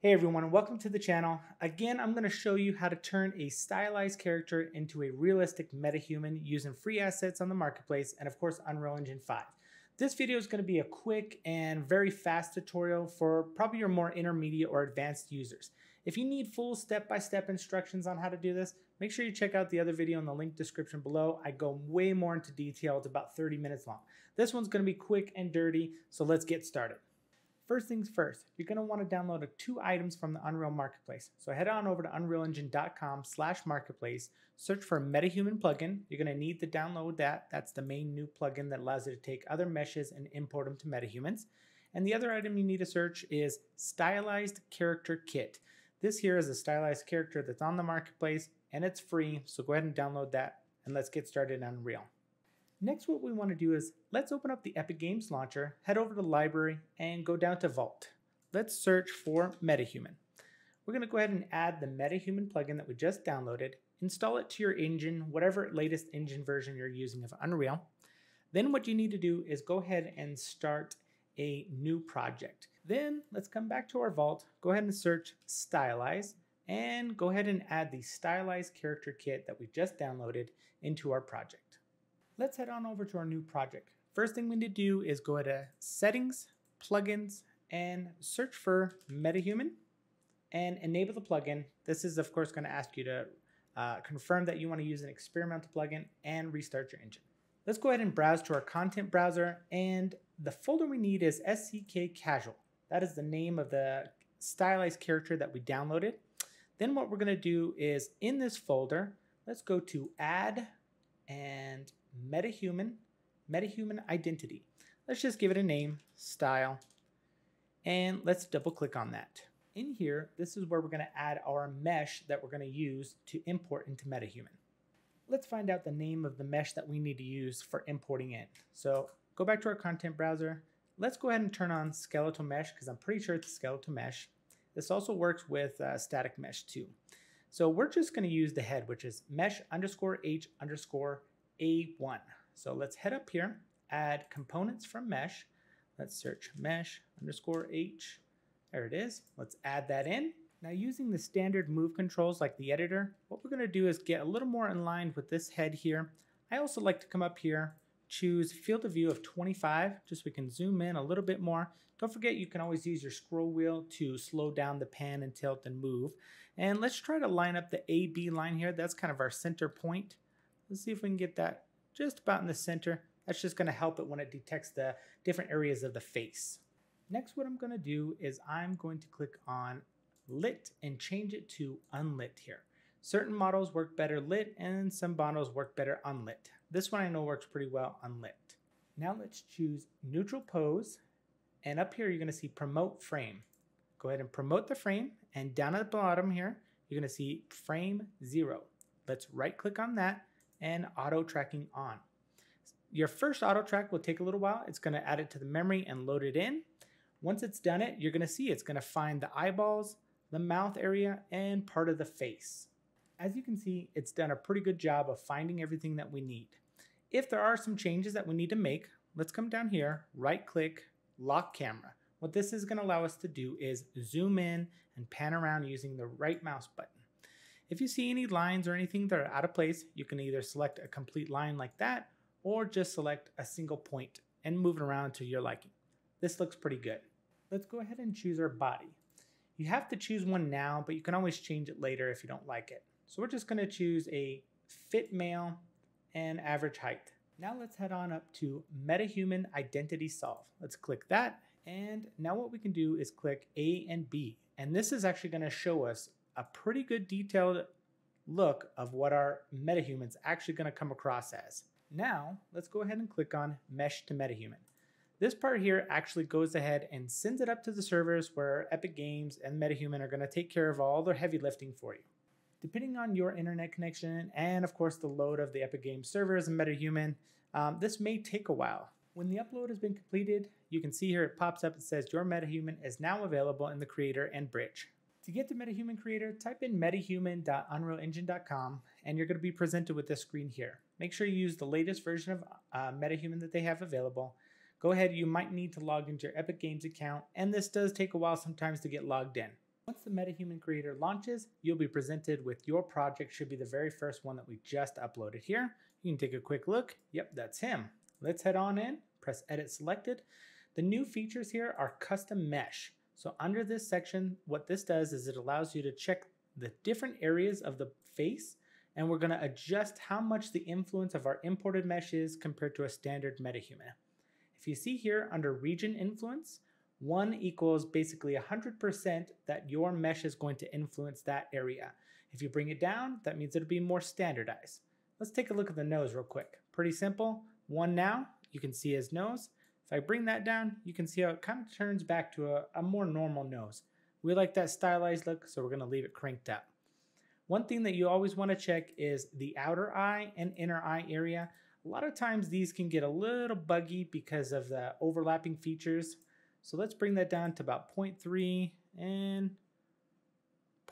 Hey everyone welcome to the channel. Again, I'm going to show you how to turn a stylized character into a realistic metahuman using free assets on the marketplace and of course Unreal Engine 5. This video is going to be a quick and very fast tutorial for probably your more intermediate or advanced users. If you need full step-by-step -step instructions on how to do this, make sure you check out the other video in the link description below. I go way more into detail. It's about 30 minutes long. This one's going to be quick and dirty, so let's get started. First things first, you're going to want to download two items from the Unreal Marketplace. So head on over to unrealengine.com slash marketplace, search for MetaHuman plugin. You're going to need to download that. That's the main new plugin that allows you to take other meshes and import them to MetaHumans. And the other item you need to search is Stylized Character Kit. This here is a stylized character that's on the marketplace and it's free, so go ahead and download that and let's get started on Unreal. Next, what we want to do is let's open up the Epic Games launcher, head over to library, and go down to Vault. Let's search for MetaHuman. We're going to go ahead and add the MetaHuman plugin that we just downloaded, install it to your engine, whatever latest engine version you're using of Unreal. Then what you need to do is go ahead and start a new project. Then let's come back to our vault, go ahead and search Stylize, and go ahead and add the stylized character kit that we just downloaded into our project let's head on over to our new project. First thing we need to do is go to settings, plugins, and search for MetaHuman and enable the plugin. This is of course going to ask you to uh, confirm that you want to use an experimental plugin and restart your engine. Let's go ahead and browse to our content browser and the folder we need is SCK Casual. That is the name of the stylized character that we downloaded. Then what we're going to do is in this folder, let's go to add and metahuman, metahuman identity. Let's just give it a name, style, and let's double click on that. In here, this is where we're going to add our mesh that we're going to use to import into MetaHuman. Let's find out the name of the mesh that we need to use for importing in. So go back to our content browser. Let's go ahead and turn on skeletal mesh because I'm pretty sure it's skeletal mesh. This also works with uh, static mesh too. So we're just going to use the head, which is mesh underscore h underscore a1. So let's head up here, add components from mesh. Let's search mesh underscore H. There it is. Let's add that in. Now using the standard move controls like the editor, what we're gonna do is get a little more in line with this head here. I also like to come up here, choose field of view of 25, just so we can zoom in a little bit more. Don't forget you can always use your scroll wheel to slow down the pan and tilt and move. And let's try to line up the AB line here. That's kind of our center point. Let's see if we can get that just about in the center. That's just gonna help it when it detects the different areas of the face. Next, what I'm gonna do is I'm going to click on lit and change it to unlit here. Certain models work better lit and some models work better unlit. This one I know works pretty well unlit. Now let's choose neutral pose and up here you're gonna see promote frame. Go ahead and promote the frame and down at the bottom here, you're gonna see frame zero. Let's right click on that and auto tracking on. Your first auto track will take a little while. It's gonna add it to the memory and load it in. Once it's done it, you're gonna see it's gonna find the eyeballs, the mouth area, and part of the face. As you can see, it's done a pretty good job of finding everything that we need. If there are some changes that we need to make, let's come down here, right click, lock camera. What this is gonna allow us to do is zoom in and pan around using the right mouse button. If you see any lines or anything that are out of place, you can either select a complete line like that or just select a single point and move it around to your liking. This looks pretty good. Let's go ahead and choose our body. You have to choose one now, but you can always change it later if you don't like it. So we're just gonna choose a fit male and average height. Now let's head on up to MetaHuman Identity Solve. Let's click that. And now what we can do is click A and B. And this is actually gonna show us a pretty good detailed look of what our metahuman's actually going to come across as. Now, let's go ahead and click on Mesh to Metahuman. This part here actually goes ahead and sends it up to the servers where Epic Games and MetaHuman are going to take care of all the heavy lifting for you. Depending on your internet connection and of course the load of the Epic Games servers and MetaHuman, um, this may take a while. When the upload has been completed, you can see here it pops up, and says your MetaHuman is now available in the creator and bridge. To get to MetaHuman Creator, type in metahuman.unrealengine.com and you're going to be presented with this screen here. Make sure you use the latest version of uh, MetaHuman that they have available. Go ahead, you might need to log into your Epic Games account, and this does take a while sometimes to get logged in. Once the MetaHuman Creator launches, you'll be presented with your project should be the very first one that we just uploaded here. You can take a quick look. Yep, that's him. Let's head on in, press edit selected. The new features here are custom mesh. So under this section, what this does is it allows you to check the different areas of the face and we're gonna adjust how much the influence of our imported mesh is compared to a standard metahuman. If you see here under region influence, one equals basically 100% that your mesh is going to influence that area. If you bring it down, that means it'll be more standardized. Let's take a look at the nose real quick. Pretty simple. One now, you can see his nose. If I bring that down, you can see how it kind of turns back to a, a more normal nose. We like that stylized look, so we're gonna leave it cranked up. One thing that you always wanna check is the outer eye and inner eye area. A lot of times these can get a little buggy because of the overlapping features. So let's bring that down to about 0.3 and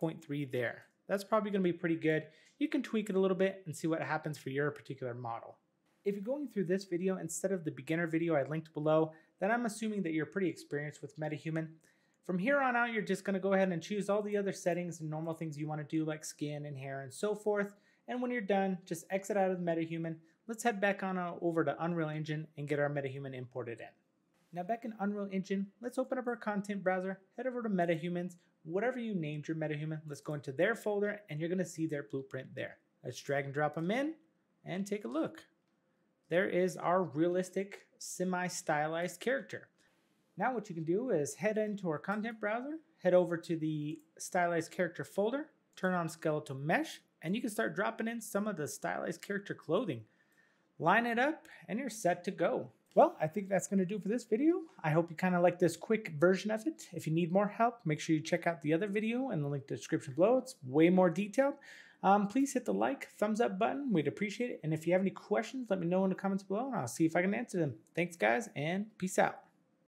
0.3 there. That's probably gonna be pretty good. You can tweak it a little bit and see what happens for your particular model. If you're going through this video instead of the beginner video I linked below, then I'm assuming that you're pretty experienced with MetaHuman. From here on out, you're just gonna go ahead and choose all the other settings and normal things you wanna do like skin and hair and so forth. And when you're done, just exit out of MetaHuman. Let's head back on over to Unreal Engine and get our MetaHuman imported in. Now back in Unreal Engine, let's open up our content browser, head over to MetaHumans, whatever you named your MetaHuman, let's go into their folder and you're gonna see their blueprint there. Let's drag and drop them in and take a look there is our realistic semi-stylized character. Now what you can do is head into our content browser, head over to the stylized character folder, turn on skeletal mesh, and you can start dropping in some of the stylized character clothing. Line it up and you're set to go. Well, I think that's going to do for this video. I hope you kind of like this quick version of it. If you need more help, make sure you check out the other video in the link description below. It's way more detailed. Um, please hit the like, thumbs up button. We'd appreciate it. And if you have any questions, let me know in the comments below and I'll see if I can answer them. Thanks, guys, and peace out.